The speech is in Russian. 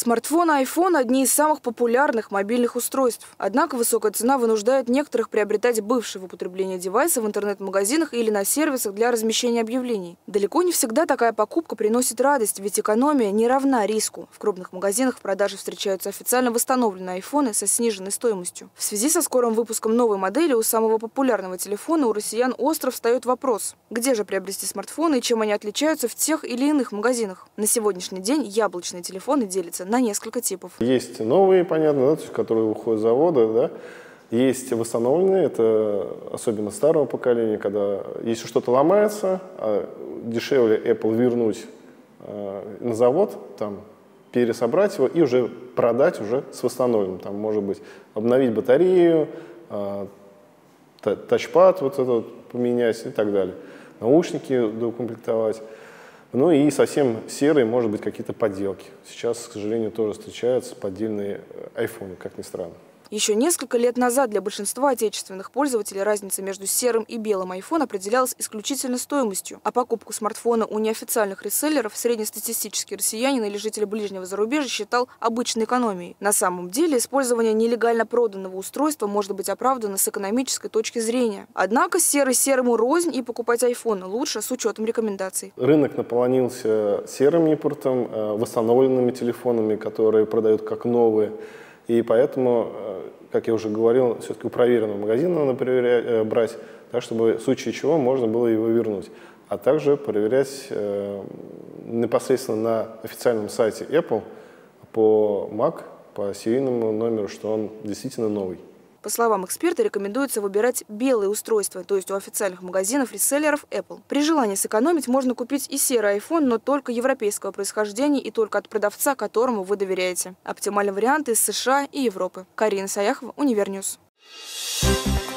Смартфон iPhone – одни из самых популярных мобильных устройств. Однако высокая цена вынуждает некоторых приобретать бывшие в употреблении девайсы в интернет-магазинах или на сервисах для размещения объявлений. Далеко не всегда такая покупка приносит радость, ведь экономия не равна риску. В крупных магазинах в продаже встречаются официально восстановленные айфоны со сниженной стоимостью. В связи со скорым выпуском новой модели у самого популярного телефона у россиян остро встает вопрос – где же приобрести смартфоны и чем они отличаются в тех или иных магазинах? На сегодняшний день яблочные телефоны делятся на несколько типов. Есть новые, понятно, да, которые выходят с завода, да, есть восстановленные, это особенно старого поколения, когда если что-то ломается, а дешевле Apple вернуть э, на завод, там, пересобрать его и уже продать уже с восстановленным. Там, может быть, обновить батарею, э, тачпад вот этот поменять и так далее. Наушники доукомплектовать. Ну и совсем серые, может быть, какие-то подделки. Сейчас, к сожалению, тоже встречаются поддельные айфоны, как ни странно. Еще несколько лет назад для большинства отечественных пользователей разница между серым и белым iPhone определялась исключительно стоимостью, а покупку смартфона у неофициальных реселлеров среднестатистический россиянин или житель ближнего зарубежья считал обычной экономией. На самом деле использование нелегально проданного устройства может быть оправдано с экономической точки зрения. Однако серый серому рознь и покупать iPhone лучше с учетом рекомендаций. Рынок наполнился серым импортом, э, восстановленными телефонами, которые продают как новые. И поэтому, э, как я уже говорил, все-таки у проверенного магазина надо проверять, э, брать, так, чтобы в случае чего можно было его вернуть. А также проверять э, непосредственно на официальном сайте Apple по Mac, по серийному номеру, что он действительно новый. По словам эксперта, рекомендуется выбирать белые устройства, то есть у официальных магазинов реселлеров Apple. При желании сэкономить можно купить и серый iPhone, но только европейского происхождения и только от продавца, которому вы доверяете. Оптимальный вариант из США и Европы. Карина Саяхова, Univer News. Thank